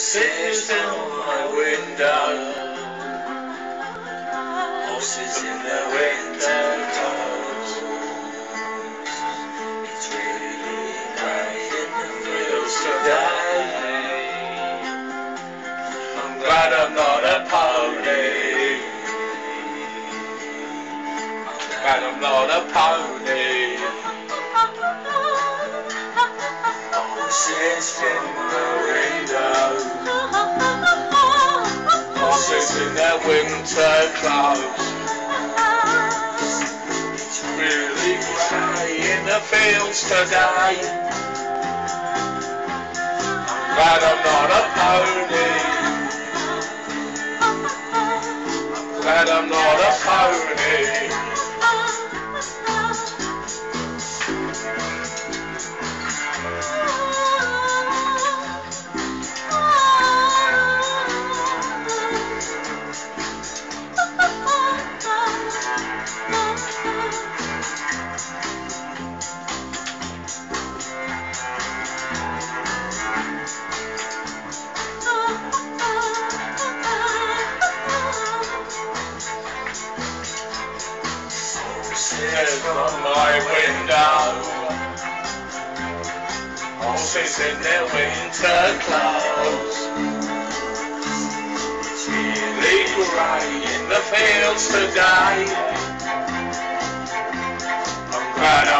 Horses in my window. Horses in the winter clothes. It's really grey in the fields today. I'm glad I'm not a pony. I'm glad I'm not a pony. Horses in the window. Their winter clouds. It's really grey in the fields today. I'm glad I'm not a pony. Glad I'm not a pony. On my window. Horses in their winter. It's really grey in the fields today. I'm glad I'm pony.